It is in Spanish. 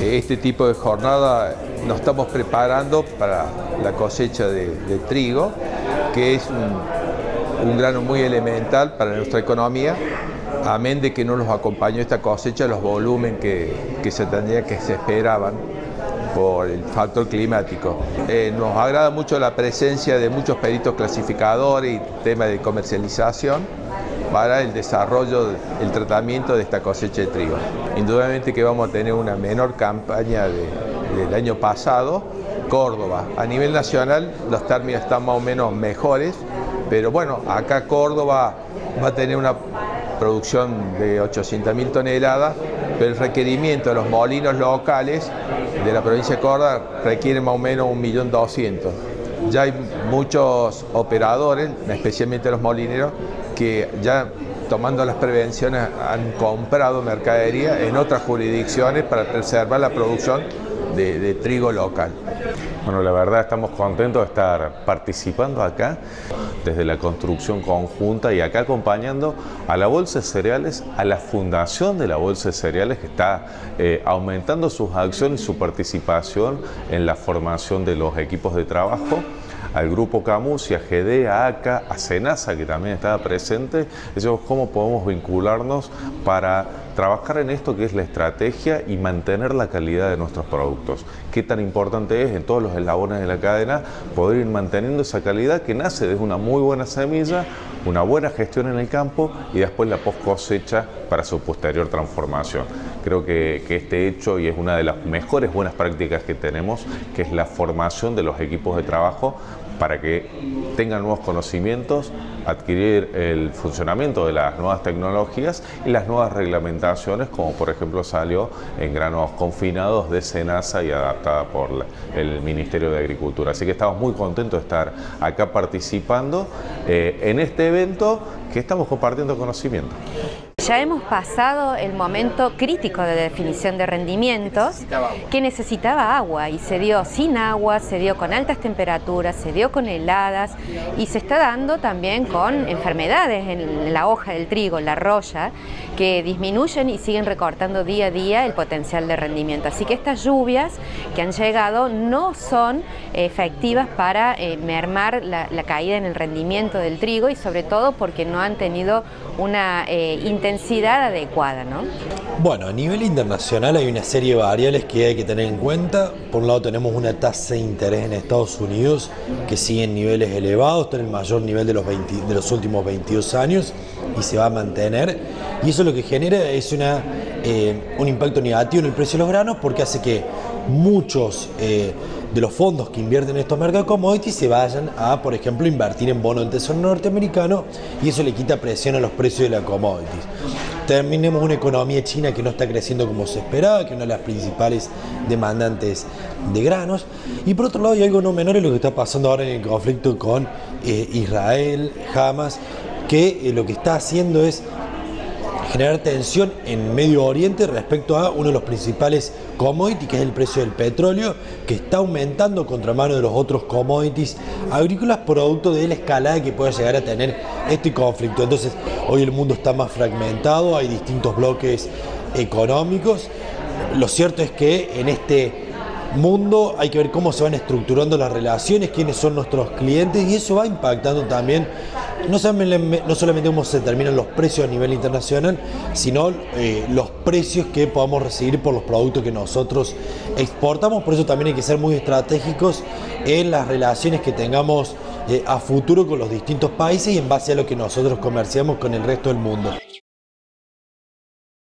este tipo de jornada nos estamos preparando para la cosecha de, trigo, que es un, grano muy elemental para nuestra economía, amén de que no nos acompañó esta cosecha los volúmenes que, se tendría que se esperaban por el factor climático. Eh, nos agrada mucho la presencia de muchos peritos clasificadores y temas de comercialización para el desarrollo, el tratamiento de esta cosecha de trigo. Indudablemente que vamos a tener una menor campaña del año pasado. Córdoba, a nivel nacional los términos están más o menos mejores, pero bueno, acá Córdoba va a tener una producción de 800.000 toneladas, pero el requerimiento de los molinos locales de la provincia de Córdoba requiere más o menos 1.200.000. Ya hay muchos operadores, especialmente los molineros, que ya tomando las prevenciones han comprado mercadería en otras jurisdicciones para preservar la producción de, trigo local. Bueno, la verdad estamos contentos de estar participando acá desde la construcción conjunta y acá acompañando a la Bolsa de Cereales, a la fundación de la Bolsa de Cereales que está eh, aumentando sus acciones y su participación en la formación de los equipos de trabajo al grupo Camus y a GD, a ACA, a Senasa, que también estaba presente, decimos cómo podemos vincularnos para trabajar en esto que es la estrategia y mantener la calidad de nuestros productos. Qué tan importante es en todos los eslabones de la cadena poder ir manteniendo esa calidad que nace desde una muy buena semilla, una buena gestión en el campo y después la post cosecha para su posterior transformación. Creo que, este hecho y es una de las mejores buenas prácticas que tenemos, que es la formación de los equipos de trabajo para que tengan nuevos conocimientos, adquirir el funcionamiento de las nuevas tecnologías y las nuevas reglamentaciones, como por ejemplo salió en granos confinados de Senasa y adaptada por el Ministerio de Agricultura. Así que estamos muy contentos de estar acá participando eh, en este evento que estamos compartiendo conocimiento. Ya hemos pasado el momento crítico de definición de rendimientos que necesitaba agua y se dio sin agua, se dio con altas temperaturas, se dio con heladas y se está dando también con enfermedades en la hoja del trigo, la roya, que disminuyen y siguen recortando día a día el potencial de rendimiento. Así que estas lluvias que han llegado no son efectivas para eh, mermar la, caída en el rendimiento del trigo y sobre todo porque no han tenido una eh, adecuada, ¿no? Bueno, a nivel internacional hay una serie de variables que hay que tener en cuenta. Por un lado tenemos una tasa de interés en Estados Unidos que sigue en niveles elevados, está en el mayor nivel de los, de los últimos 22 años y se va a mantener. Y eso lo que genera es una, eh, un impacto negativo en el precio de los granos porque hace que muchos eh, de los fondos que invierten en estos mercados commodities se vayan a, por ejemplo, invertir en bonos del tesoro norteamericano y eso le quita presión a los precios de la commodities. Terminemos una economía china que no está creciendo como se esperaba, que es una de las principales demandantes de granos. Y por otro lado hay algo no menor en lo que está pasando ahora en el conflicto con eh, Israel, Hamas, que eh, lo que está haciendo es generar tensión en Medio Oriente respecto a uno de los principales commodities, que es el precio del petróleo, que está aumentando contra mano de los otros commodities agrícolas, producto de la escalada que puede llegar a tener este conflicto. Entonces, hoy el mundo está más fragmentado, hay distintos bloques económicos. Lo cierto es que en este mundo, hay que ver cómo se van estructurando las relaciones, quiénes son nuestros clientes y eso va impactando también no solamente, no solamente cómo se determinan los precios a nivel internacional, sino eh, los precios que podamos recibir por los productos que nosotros exportamos. Por eso también hay que ser muy estratégicos en las relaciones que tengamos eh, a futuro con los distintos países y en base a lo que nosotros comerciamos con el resto del mundo.